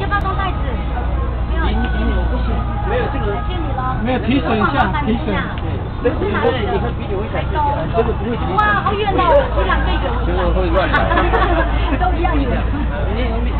要不要装袋子？没有，你给你，我不行。没有这个，你。没有提一下，提。对，这？你比你，这个不会。哇，好远哦，这两个远。全国会乱。都一样远。你你你。